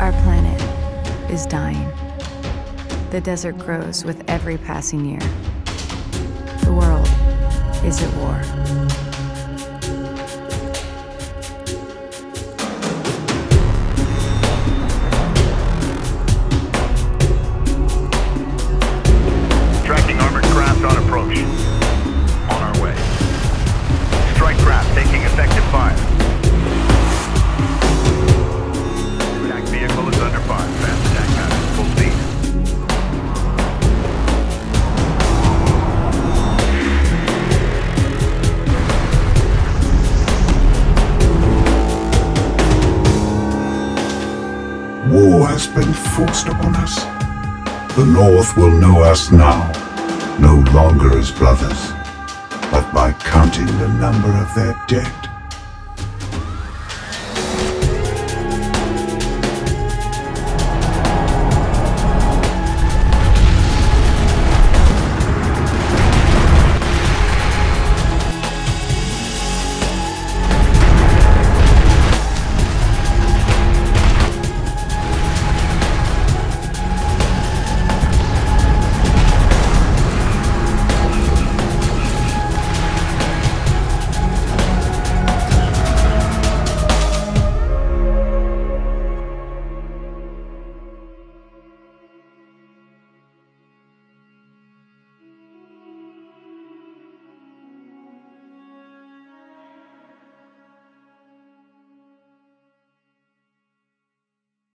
Our planet is dying. The desert grows with every passing year. The world is at war. Has been forced upon us. The North will know us now, no longer as brothers, but by counting the number of their dead.